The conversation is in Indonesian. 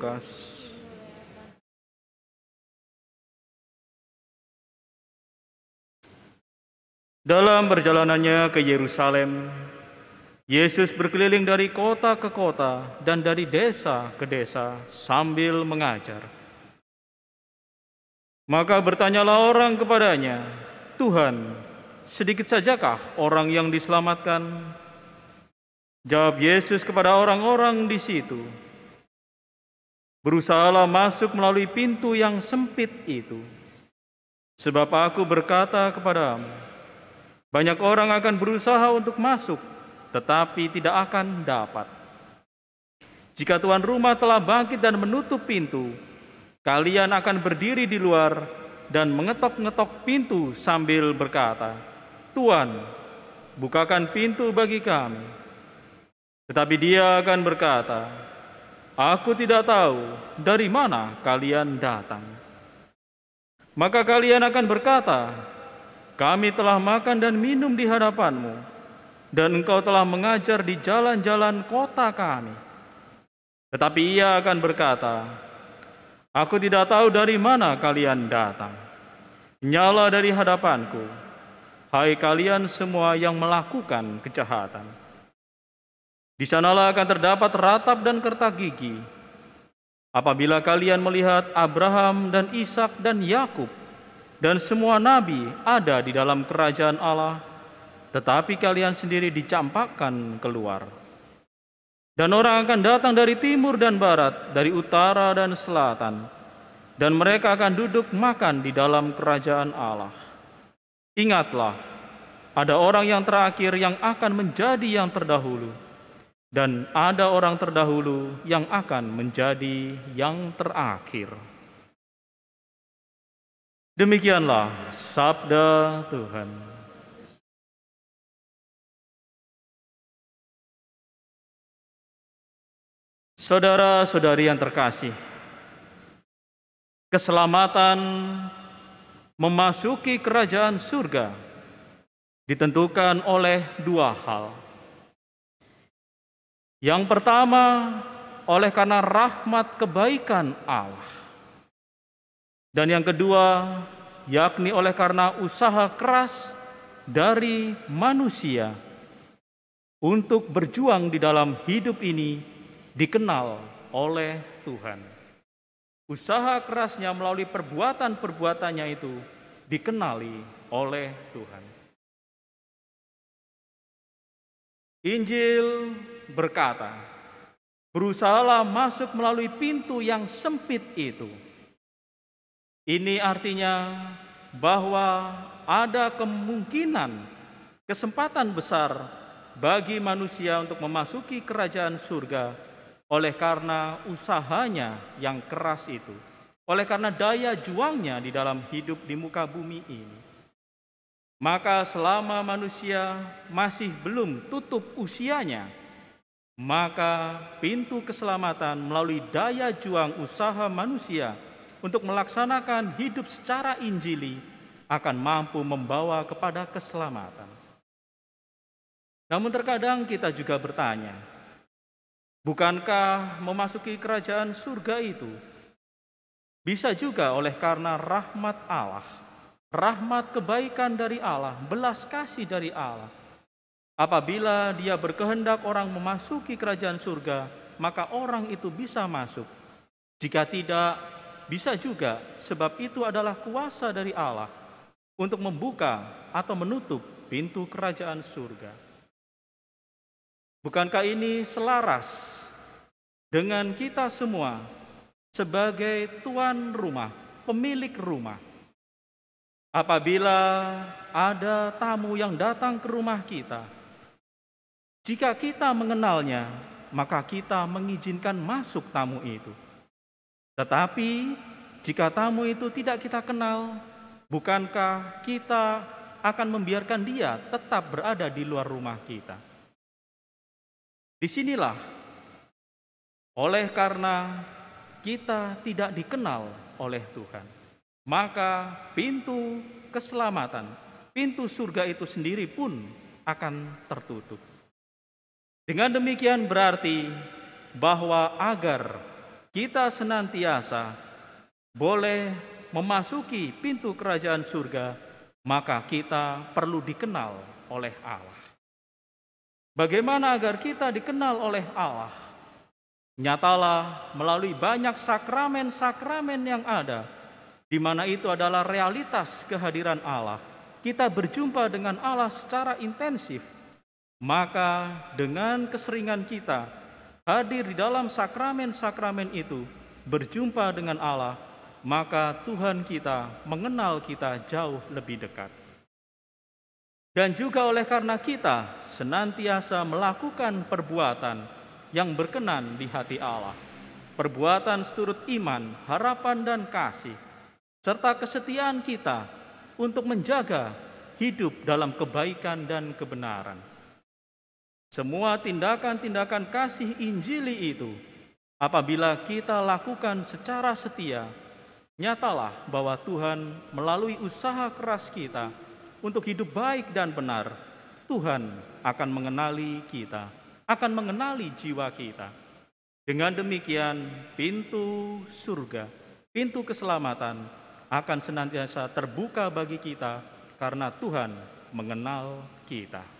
Lukas. Dalam perjalanannya ke Yerusalem, Yesus berkeliling dari kota ke kota dan dari desa ke desa sambil mengajar. Maka bertanyalah orang kepadanya, "Tuhan, sedikit sajakah orang yang diselamatkan?" Jawab Yesus kepada orang-orang di situ, Berusahalah masuk melalui pintu yang sempit itu. Sebab aku berkata kepadamu, banyak orang akan berusaha untuk masuk, tetapi tidak akan dapat. Jika tuan rumah telah bangkit dan menutup pintu, kalian akan berdiri di luar dan mengetok-ngetok pintu sambil berkata, Tuan, bukakan pintu bagi kami. Tetapi dia akan berkata, Aku tidak tahu dari mana kalian datang. Maka kalian akan berkata, kami telah makan dan minum di hadapanmu, dan engkau telah mengajar di jalan-jalan kota kami. Tetapi ia akan berkata, Aku tidak tahu dari mana kalian datang. Nyala dari hadapanku, hai kalian semua yang melakukan kejahatan. Di sanalah akan terdapat ratap dan kertak gigi. Apabila kalian melihat Abraham dan Ishak dan Yakub dan semua nabi ada di dalam kerajaan Allah, tetapi kalian sendiri dicampakkan keluar. Dan orang akan datang dari timur dan barat, dari utara dan selatan, dan mereka akan duduk makan di dalam kerajaan Allah. Ingatlah, ada orang yang terakhir yang akan menjadi yang terdahulu dan ada orang terdahulu yang akan menjadi yang terakhir. Demikianlah sabda Tuhan. Saudara-saudari yang terkasih, keselamatan memasuki kerajaan surga ditentukan oleh dua hal. Yang pertama, oleh karena rahmat kebaikan Allah. Dan yang kedua, yakni oleh karena usaha keras dari manusia untuk berjuang di dalam hidup ini dikenal oleh Tuhan. Usaha kerasnya melalui perbuatan-perbuatannya itu dikenali oleh Tuhan. Injil berkata, "Berusahalah masuk melalui pintu yang sempit itu." Ini artinya bahwa ada kemungkinan, kesempatan besar bagi manusia untuk memasuki kerajaan surga oleh karena usahanya yang keras itu, oleh karena daya juangnya di dalam hidup di muka bumi ini. Maka selama manusia masih belum tutup usianya, maka pintu keselamatan melalui daya juang usaha manusia untuk melaksanakan hidup secara injili akan mampu membawa kepada keselamatan. Namun terkadang kita juga bertanya, bukankah memasuki kerajaan surga itu bisa juga oleh karena rahmat Allah, rahmat kebaikan dari Allah, belas kasih dari Allah, Apabila dia berkehendak orang memasuki kerajaan surga, maka orang itu bisa masuk. Jika tidak, bisa juga sebab itu adalah kuasa dari Allah untuk membuka atau menutup pintu kerajaan surga. Bukankah ini selaras dengan kita semua sebagai tuan rumah, pemilik rumah? Apabila ada tamu yang datang ke rumah kita, jika kita mengenalnya, maka kita mengizinkan masuk tamu itu. Tetapi jika tamu itu tidak kita kenal, bukankah kita akan membiarkan dia tetap berada di luar rumah kita? Di sinilah, oleh karena kita tidak dikenal oleh Tuhan, maka pintu keselamatan, pintu surga itu sendiri pun akan tertutup. Dengan demikian berarti bahwa agar kita senantiasa boleh memasuki pintu kerajaan surga, maka kita perlu dikenal oleh Allah. Bagaimana agar kita dikenal oleh Allah? Nyatalah melalui banyak sakramen-sakramen yang ada, di mana itu adalah realitas kehadiran Allah. Kita berjumpa dengan Allah secara intensif, maka dengan keseringan kita hadir di dalam sakramen-sakramen itu, berjumpa dengan Allah, maka Tuhan kita mengenal kita jauh lebih dekat. Dan juga oleh karena kita senantiasa melakukan perbuatan yang berkenan di hati Allah, perbuatan seturut iman, harapan, dan kasih, serta kesetiaan kita untuk menjaga hidup dalam kebaikan dan kebenaran. Semua tindakan-tindakan kasih Injili itu, apabila kita lakukan secara setia, nyatalah bahwa Tuhan melalui usaha keras kita untuk hidup baik dan benar, Tuhan akan mengenali kita, akan mengenali jiwa kita. Dengan demikian, pintu surga, pintu keselamatan akan senantiasa terbuka bagi kita karena Tuhan mengenal kita.